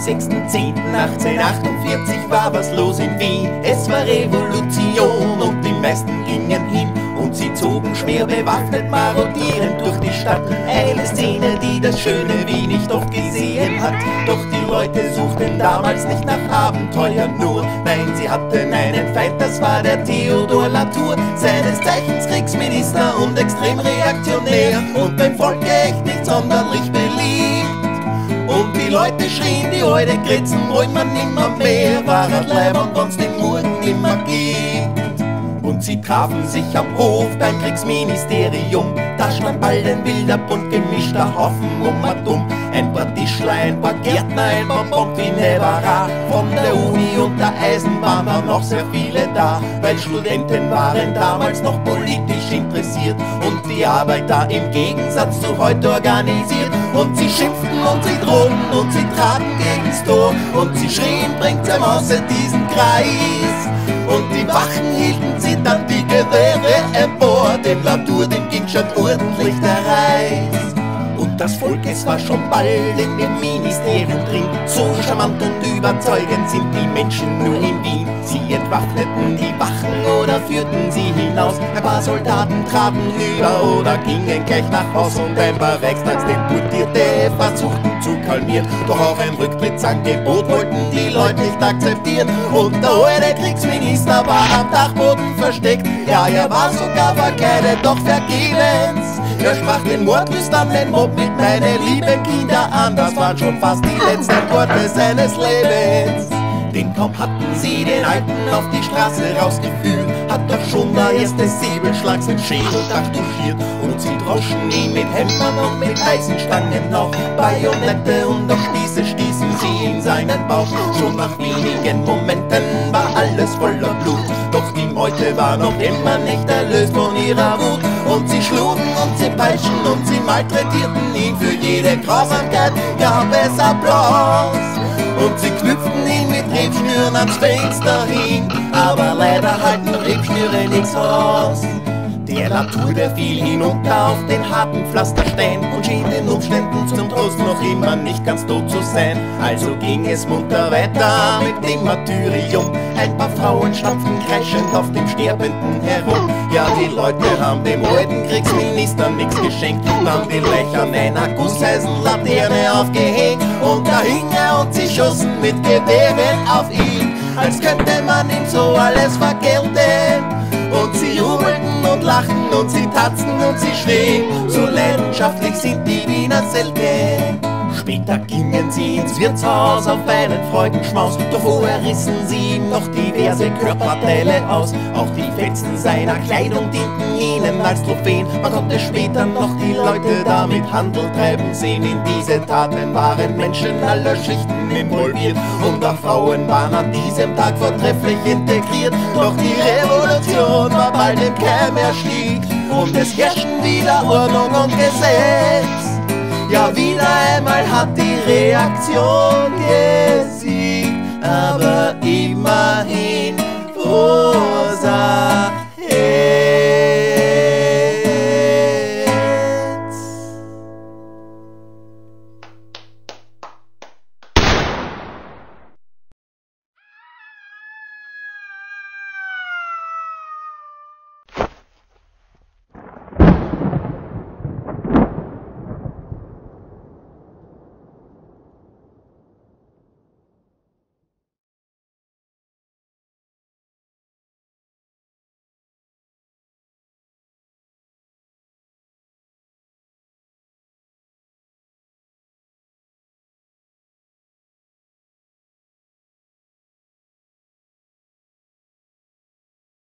6.10.1848 war was los in Wien. Es war Revolution und meisten gingen hin. Und sie zogen schwer bewaffnet marodierend durch die Stadt. Eine Szene, die das schöne Wien nicht oft gesehen hat. Doch die Leute suchten damals nicht nach Abenteuer nur. Nein, sie hatten einen Feind, das war der Theodor Latour. Seines Zeichens Kriegsminister und extrem reaktionär. Und beim Volk echt nicht sonderlich beliebt. Und die Leute schrien, die alte Kritzen wollen man nimmer mehr. Wahrheit leibend, wenn's den Morgen nimmer gibt. Sie trafen sich am Hof beim Kriegsministerium. Da stand bald ein wilder, bunt gemischter Haufen um und um. Ein paar Tischler, ein paar Gärtner, ein paar Pomfinevera. Von der Uni und der Eisenbahn waren noch sehr viele da. Weil Studenten waren damals noch politisch interessiert. Und die Arbeiter im Gegensatz zu heute organisiert. Und sie schimpften und sie drohten und sie traten gegen's Tor. Und sie schrien, bringt's ihm außer diesen Kreis. Und die Gewehre empor. Dem Latour, dem ging schon ordentlich der es war schon bald in dem Ministerium drin. So charmant und überzeugend sind die Menschen nur in Wien. Sie entwaffneten die Wachen oder führten sie hinaus. Ein paar Soldaten traten über oder gingen gleich nach Haus. Und ein paar Reichstagsdeputierte versuchten zu kalmieren. Doch auch ein Rücktrittsangebot wollten die Leute nicht akzeptieren. Und der alte Kriegsminister war am Dachboden versteckt. Ja, er war sogar verkleidet, doch vergebens. Er sprach den mordlüsternen Mob mit meine lieben Kinder an. Das waren schon fast die letzten Worte seines Lebens. Denn kaum hatten sie den Alten auf die Straße rausgeführt, hat doch schon der erste Säbelschlag sein Schädeldach touchiert. Und sie droschen ihn mit Hämmern und mit Eisenstangen noch. Bajonette und auch Spieße stießen sie in seinen Bauch. Schon nach wenigen Momenten war alles voller Blut. Doch die Meute war noch immer nicht erlöst von ihrer Wut. Und sie schlugen und sie peitschten und sie malträtierten ihn. Für jede Grausamkeit gab es Applaus. Und sie knüpften ihn mit Rebschnüren ans Fenster hin. Aber leider halten Rebschnüre nichts aus. Der Latour, der fiel hinunter auf den harten Pflasterstein und schien den Umständen zum Trost noch immer nicht ganz tot zu sein. Also ging es munter weiter mit dem Martyrium. Ein paar Frauen stapften kreischend auf dem Sterbenden herum. Ja, die Leute haben dem alten Kriegsminister nichts geschenkt und haben die Löcher einer Gusseisenlaterne aufgehängt. Und da hing er und sie schossen mit Gewehren auf ihn, als könnte man ihm so alles vergelten. Und sie jubelten und sie schrien. So leidenschaftlich sind die Wiener selten. Später gingen sie ins Wirtshaus auf einen Freudenschmaus, doch vorher rissen sie ihm noch diverse Körperteile aus. Auch die Fetzen seiner Kleidung dienten ihnen als Trophäen. Man konnte später noch die Leute damit Handel treiben sehen. In diese Taten waren Menschen aller Schichten involviert und auch Frauen waren an diesem Tag vortrefflich integriert. Doch die Revolution war bald im Keim erstieg und es herrschten wieder Ordnung und Gesetz. Wieder einmal hat die Reaktion gesiegt. Aber immerhin, froh.